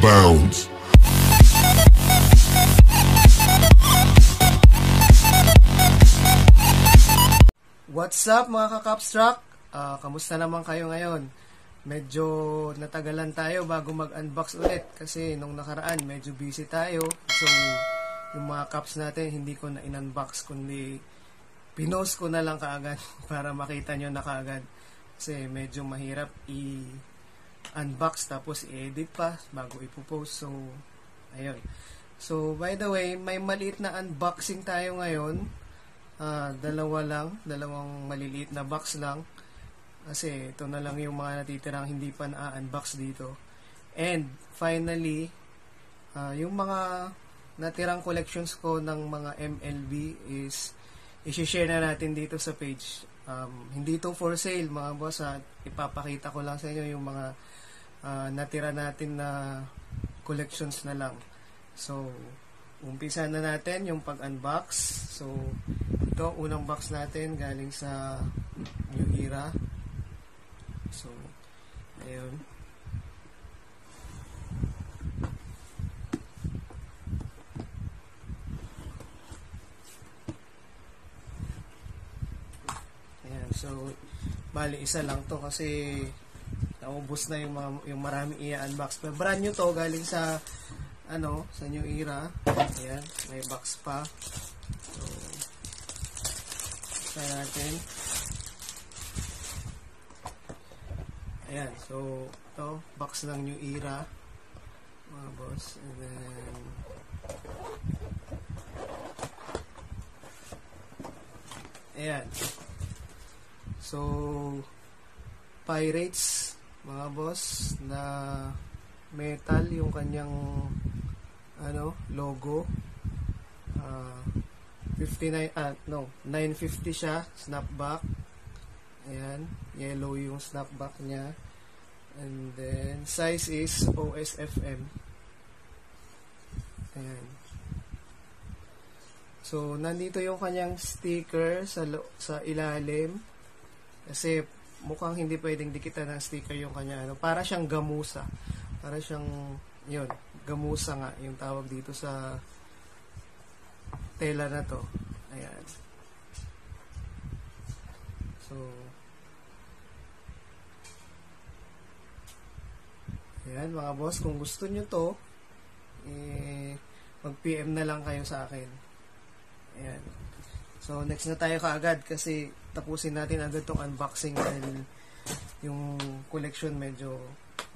bounds. What's up mga kakapstruck? Ah, kamusta naman kayo ngayon? Medyo natagalan tayo bago mag-unbox ulit kasi nung nakaraan medyo busy tayo. So, yung mga cups natin hindi ko na in-unbox kundi pinost ko na lang kaagad para makita nyo na kaagad. Kasi medyo mahirap i-unbox tapos i-edit pa bago ipopost. So, ayun. So, by the way, may maliit na unboxing tayo ngayon. Ah, dalawa lang, dalawang maliliit na box lang. Kasi ito na lang yung mga natitirang hindi pa na-unbox dito. And finally, ah, yung mga natirang collections ko ng mga MLB is i-share na natin dito sa page. Um, hindi to for sale mga boss ha. Ipapakita ko lang sa inyo yung mga ah, natira natin na collections na lang. So, umpisa na natin yung pag-unbox. So, ito, unang box natin galing sa New Era. So, ayun. Ayan, so, bali isa lang to kasi naubos na yung, mga, yung marami i-unbox. Pero brand new to, galing sa ano, sa New Era. Ayan, may box pa. So, isa natin. Ayan, so, ito, box ng New Era. Mga boss. And then, ayan. So, Pirates, mga boss, na metal yung kanyang ano, logo. Ah, 59 ah no, 950 siya, snapback. Ayan, yellow yung snapback niya. And then size is OSFM. Ayan. So, nandito yung kanyang sticker sa sa ilalim. Kasi mukhang hindi pwedeng dikitan ng sticker yung kanya ano, para siyang gamusa. Para siyang yun, gamusa nga yung tawag dito sa tela na to. Ayan. So, ayan mga boss, kung gusto nyo to, eh, mag-PM na lang kayo sa akin. Ayan. So, next na tayo kaagad kasi tapusin natin agad tong unboxing dahil yung collection medyo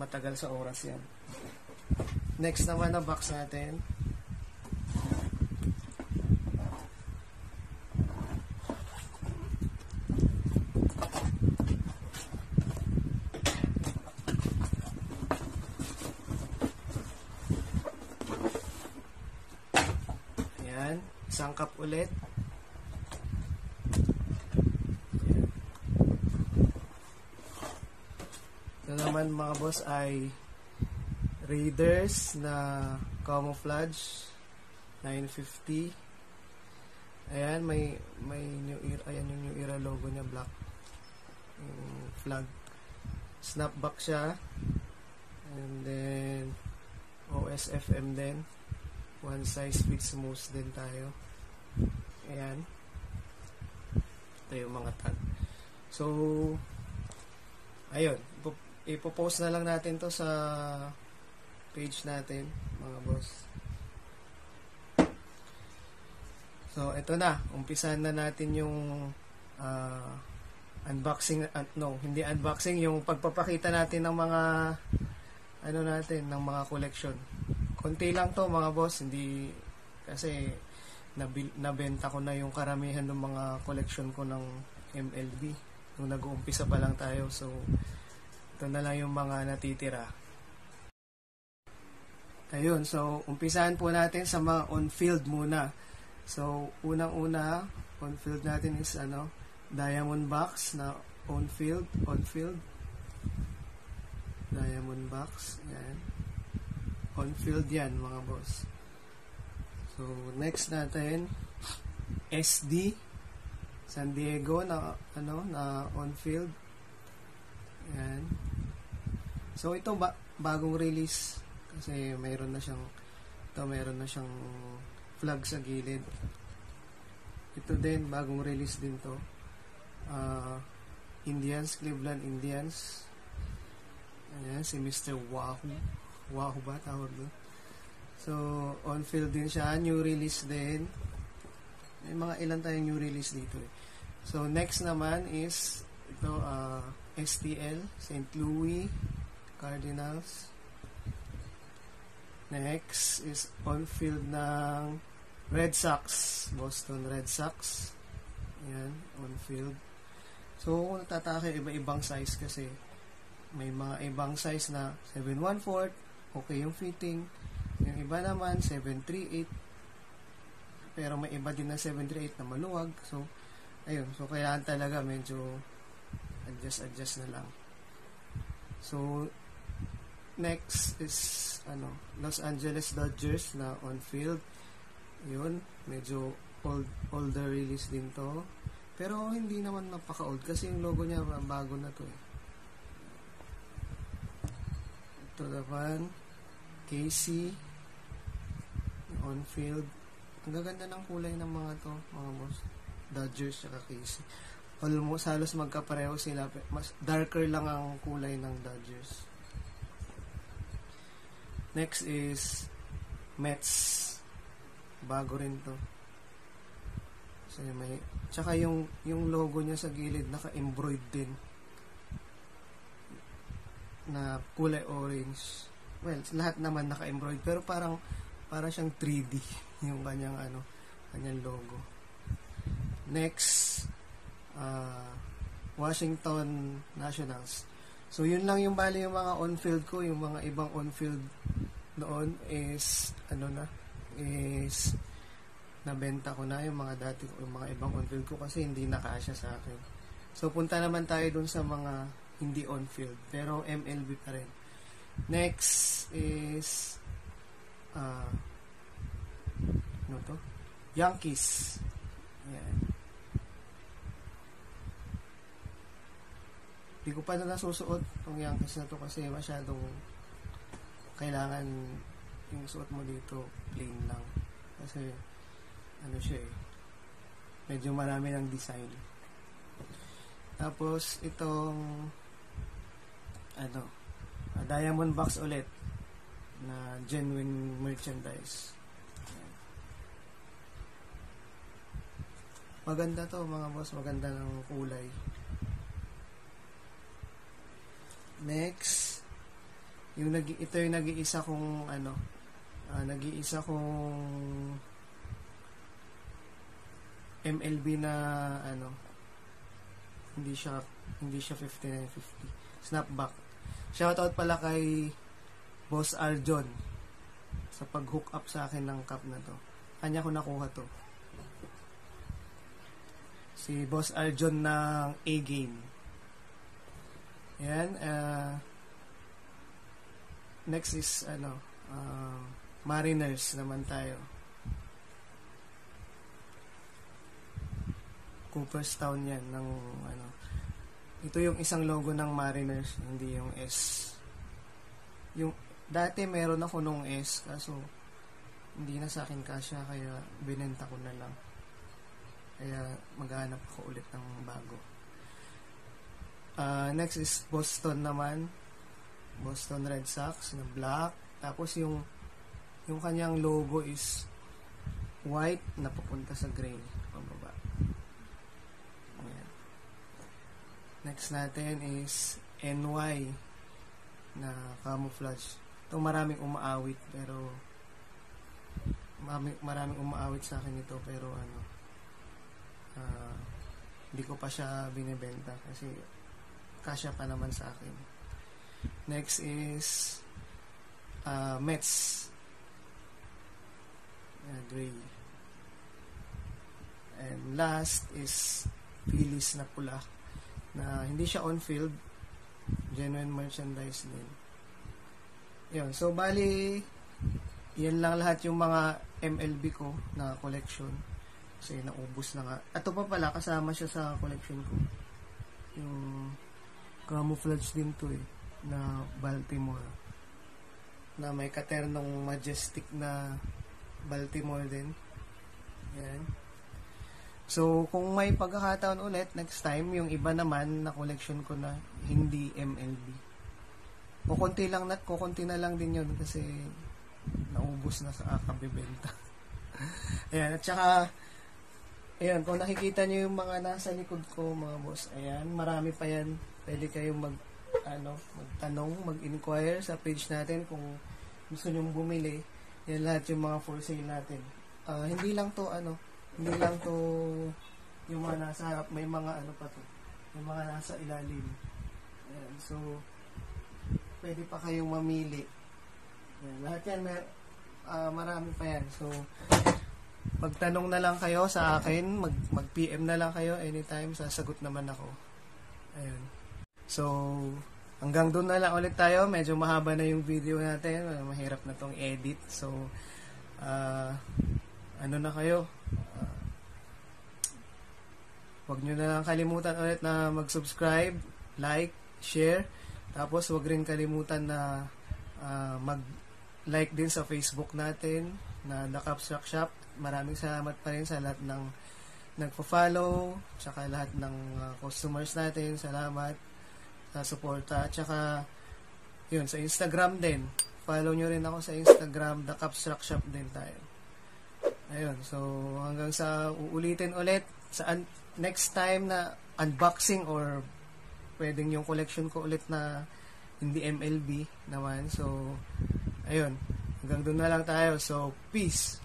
matagal sa oras yan. Next naman na box natin. Ayan. Isang cup ulit. Ito naman mga boss ay Raiders na camouflage 950 ayan may may new era ayan yung new era logo niya black. Yung flag. Snapback siya. And then OSFM din. One size fits most din tayo. Ayan. Ito yung mga tag. So ayun ipopost na lang natin to sa page natin, mga boss. So, ito na. Umpisahan na natin yung ah, unboxing, uh, no, hindi unboxing, yung pagpapakita natin ng mga ano natin, ng mga collection. Konti lang to mga boss, hindi kasi nabil, nabenta ko na yung karamihan ng mga collection ko ng MLB nung nag-uumpisa pa lang tayo. So, ito na lang yung mga natitira. Ayun, so umpisahan po natin sa mga on-field muna. So, unang-una, on-field natin is ano, diamond box na on-field, on-field. Diamond box, yan. On-field yan, mga boss. So, next natin, SD, San Diego na, ano, na on-field. Yan. So, ito, ba, bagong release Kasi mayroon na siyang ito mayroon na siyang flag sa gilid. Ito din, bagong release din to. Uh, Indians, Cleveland Indians. Ayan, si Mr. Wahoo. Wahoo ba tawag doon? So, on-field din siya. New release din. May mga ilan tayong new release dito eh. So, next naman is ito, uh, STL, St. Louis, Cardinals. Next is on-field ng Red Sox, Boston Red Sox. Ayan, on-field. So, kung natataka iba-ibang size kasi may mga ibang size na 7 1 4 okay yung fitting. Yung iba naman, 738. Pero may iba din na 738 na maluwag. So, ayun. So, kailangan talaga medyo adjust-adjust na lang. So, next is ano Los Angeles Dodgers na on field. Yun medyo old older release din to. Pero hindi naman napaka old kasi yung logo niya bago na to eh. Ito naman Casey on field. Ang gaganda ng kulay ng mga to mga boss. Dodgers at Casey almost halos magkapareho sila mas darker lang ang kulay ng Dodgers Next is Mets. Bago rin to. So, may, tsaka yung, yung logo niya sa gilid, naka-embroid din. Na kulay orange. Well, lahat naman naka-embroid. Pero parang, parang siyang 3D yung kanyang, ano, kanyang logo. Next, uh, Washington Nationals. So, yun lang yung bali yung mga on-field ko. Yung mga ibang on-field noon is, ano na, is, nabenta ko na yung mga dati yung mga ibang on-field ko kasi hindi nakasya sa akin. So, punta naman tayo dun sa mga hindi on-field. Pero MLB pa rin. Next is, uh, ano to? Yankees. Yan. Hindi ko pa na nasusuot tong Yankees na to kasi masyadong kailangan yung suot mo dito plain lang. Kasi ano siya eh medyo marami ng design. Tapos itong ano uh, diamond box ulit na genuine merchandise. Maganda to mga boss, maganda ng kulay. Next, yung nag ito yung nag-iisa kong ano, uh, nag-iisa kong MLB na ano hindi siya hindi siya 5950 snapback. Shoutout pala kay Boss Arjon sa pag-hook up sa akin ng cup na to. Kanya ko nakuha to. Si Boss Arjon ng A-Game yan. Uh, next is, ano, uh, Mariners naman tayo. Cooperstown yan ng ano ito yung isang logo ng Mariners hindi yung S yung dati meron ako nung S kaso hindi na sa akin kasya kaya binenta ko na lang kaya maghanap ako ulit ng bago Uh, next is Boston naman. Boston Red Sox na black. Tapos yung yung kanyang logo is white na papunta sa gray pababa. Ayan. Next natin is NY na camouflage. Ito maraming umaawit pero maraming, maraming umaawit sa akin ito pero ano uh, hindi ko pa siya binebenta kasi kasya pa naman sa akin. Next is uh, Mets. Uh, gray. And last is Phillies na pula na hindi siya on-field. Genuine merchandise din. Yun. So, bali, yan lang lahat yung mga MLB ko na collection. Kasi naubos na nga. Ato pa pala, kasama siya sa collection ko. Yung camouflage din to eh na Baltimore na may katernong majestic na Baltimore din. Yan. So, kung may pagkakataon ulit, next time, yung iba naman na collection ko na hindi MLB. Kukunti lang na, kukunti na lang din yun kasi naubos na sa akabibenta. ayan, at saka, ayan, kung nakikita nyo yung mga nasa likod ko, mga boss, ayan, marami pa yan. Pwede kayong mag, ano, magtanong, mag-inquire sa page natin kung gusto nyo bumili. Yan lahat yung mga for sale natin. Ah, hindi lang to, ano, hindi lang to yung mga nasa harap, may mga ano pa to. Yung mga nasa ilalim. Ayan, so, pwede pa kayong mamili. Ayan, lahat yan, may, ah, marami pa yan. So, magtanong na lang kayo sa akin, mag, mag-PM na lang kayo anytime, sasagot naman ako. Ayun. So, hanggang doon na lang ulit tayo. Medyo mahaba na yung video natin. Mahirap na tong edit. So, ah, ano na kayo? Ah, Huwag nyo na lang kalimutan ulit na mag-subscribe, like, share. Tapos huwag rin kalimutan na ah, mag-like din sa Facebook natin na The Capstrack Shop. Maraming salamat pa rin sa lahat ng nagpo-follow, tsaka lahat ng ah, customers natin. Salamat sa suporta. At saka, yun, sa Instagram din. Follow nyo rin ako sa Instagram, The Capstrack Shop din tayo. Ayun, so hanggang sa uulitin ulit sa un- next time na unboxing or pwedeng yung collection ko ulit na hindi MLB naman. So, ayun, hanggang doon na lang tayo. So, peace!